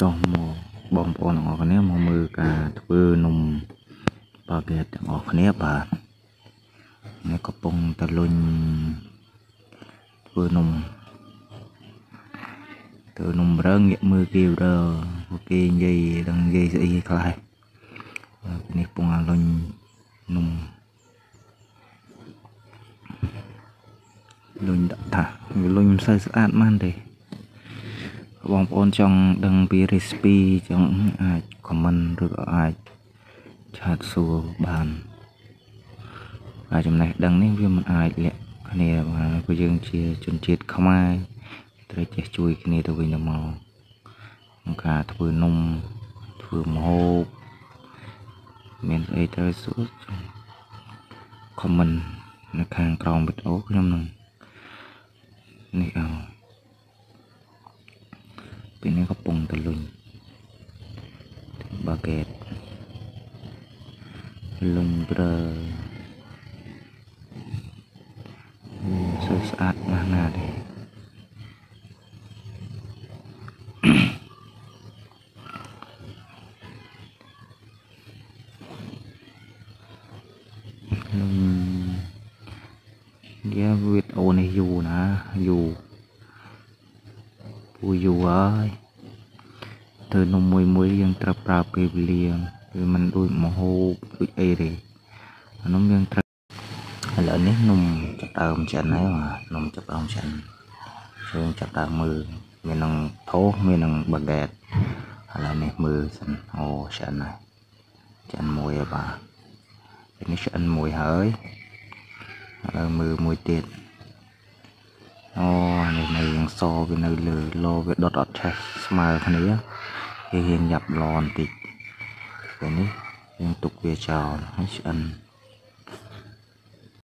ចុះមកបងប្អូនទាំងអស់គ្នាមកមើលការធ្វើនំបាហ្គេតទាំងអស់គ្នាបាទនេះកំពុងតែលុញធ្វើនំធ្វើនំរឹងងាកមើលគេរើពួកគេនិយាយដឹងនិយាយស្អីខ្លះនេះកំពុងអាលុញនំលុញដាក់ថាវាលុញមិនសូវស្អាតម៉ានទេ បងប្អូនចង់ដឹងពី recipe ចង់អាច comment ឬក៏អាចឆាតសួរបានហើយចំណេះដឹងនេះវាមិនអាចលាក់គ្នាបានព្រោះយើងជាជនជាតិខ្មែរត្រូវចេះជួយគ្នាទៅវិញទៅមកក្នុងការធ្វើនំធ្វើម្ហូបមានអីត្រូវសួរ comment នៅខាងក្រោមវីដេអូខ្ញុំនឹងនេះអោ ពេលនេះកំពុងតែលុញបាហ្គេតលុញព្រើសើស្អាតណាស់ណាទេលុញវាវីដេអូនេះយូរណា យូរពូយូរហើយទៅនំមួយមួយយើងត្រូវប្រើពេលវេលាវាមិនដូចមហូបដូចអីទេអានំយើងត្រូវឥឡូវនេះនំចាប់ដើមចិនហើយបាទនំចាប់ដើមចិនយើងចាប់ដើមមើលមាននឹងថោសមាននឹងបាហ្គេតឥឡូវនេះមើលសិនអូឆ្អិនហើយឆ្អិនមួយហើយបាទនេះឆ្អិនមួយហើយឥឡូវមើលមួយទៀតអូនេះនៅយ៉ា ងសវានៅលើលោវាដុតអត់ឆេះស្មើគ្នាគេរៀងយ៉ាប់ឡបន្តិចពេលនេះយើងទុកវាចោលហើយឆ្អិន